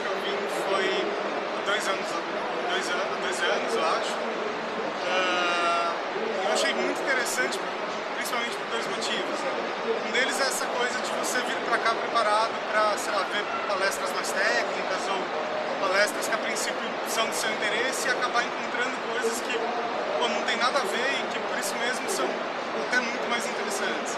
que eu vim foi dois anos, dois anos, dois anos eu acho. Uh, eu achei muito interessante, principalmente por dois motivos. Né? Um deles é essa coisa de você vir para cá preparado para, sei lá, ver palestras mais técnicas ou palestras que a princípio são do seu interesse e acabar encontrando coisas que pô, não tem nada a ver e que por isso mesmo são até muito mais interessantes.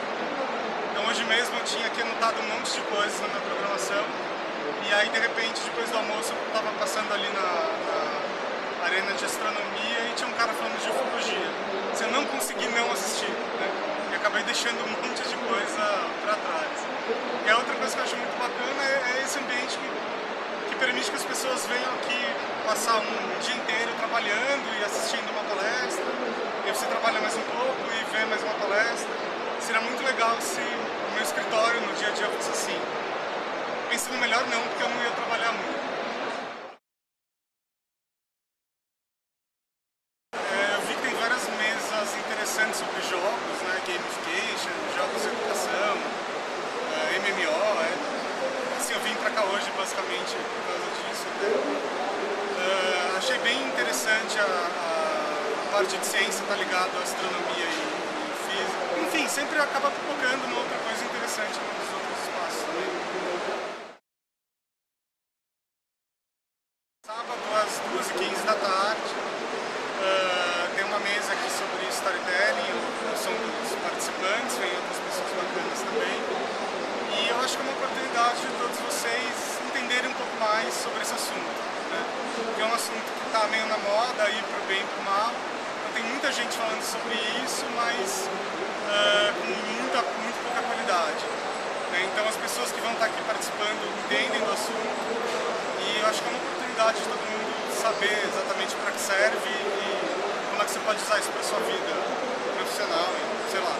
Então hoje mesmo eu tinha aqui anotado um monte de coisas na minha programação e aí de repente depois do almoço eu estava passando ali na, na, arena de astronomia e tinha um cara falando de ufologia. Você não consegui não assistir, né? E acabei deixando um monte de coisa para trás. E a outra coisa que eu acho muito bacana é, é esse ambiente que, que permite que as pessoas venham aqui passar um dia inteiro trabalhando e assistindo uma palestra, e você trabalha mais um pouco e vê mais uma palestra. Seria muito legal se o meu escritório no dia a dia fosse assim. Melhor não, porque eu não ia trabalhar muito. É, eu vi que tem várias mesas interessantes sobre jogos, né, gamification, jogos de educação, é, MMO, é. Assim, eu vim pra cá hoje basicamente por causa disso. É, achei bem interessante a, a, parte de ciência tá ligado à astronomia e, e, física. Enfim, sempre acaba focando uma outra coisa interessante Sábado às 2h15 da tarde, uh, tem uma mesa aqui sobre storytelling, são dos participantes, vem outras pessoas bacanas também. E eu acho que é uma oportunidade de todos vocês entenderem um pouco mais sobre esse assunto. Né? Que é um assunto que está meio na moda, aí pro bem e pro mal. Então tem muita gente falando sobre isso, mas uh, com muita, muito pouca qualidade. Né? Então as pessoas que vão estar aqui participando entendem do assunto e eu acho que é uma oportunidade de todo mundo saber exatamente para que serve e como é que você pode usar isso para sua vida profissional e, sei lá.